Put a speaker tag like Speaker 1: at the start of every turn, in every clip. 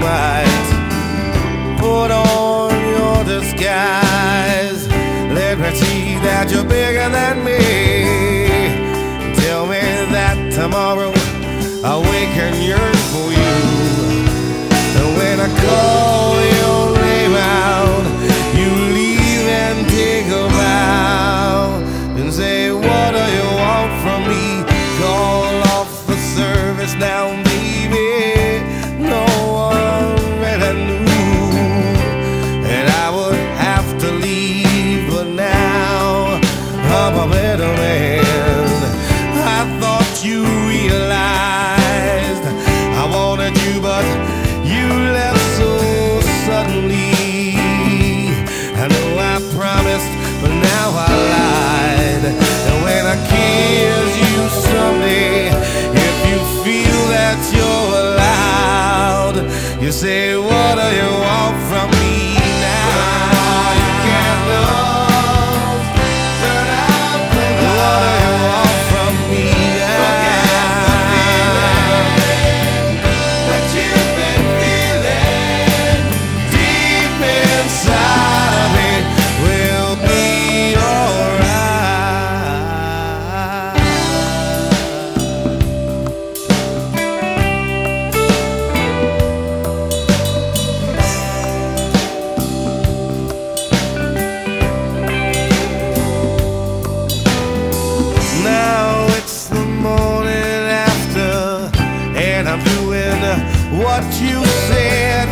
Speaker 1: might put on your disguise. Let me see that you're bigger than me. Tell me that tomorrow I'll awaken your you say, What do you want from? me what you said.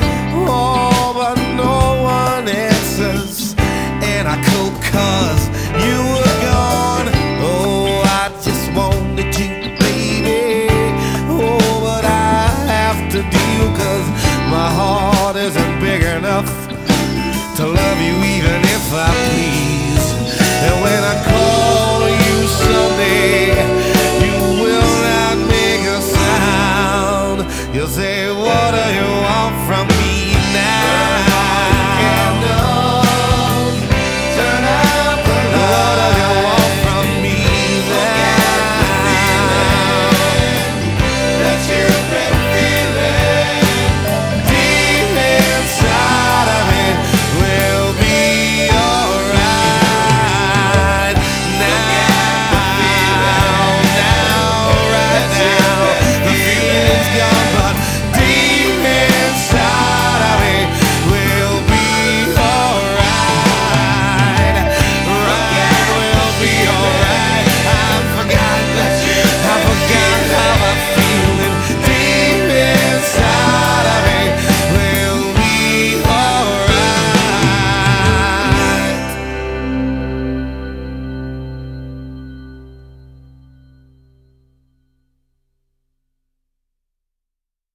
Speaker 1: Oh, but no one answers. And I cope cause you were gone. Oh, I just wanted you, baby. Oh, but I have to deal cause my heart isn't big enough to love you even if I please. And when I call you someday, you will not make a sound. You'll say,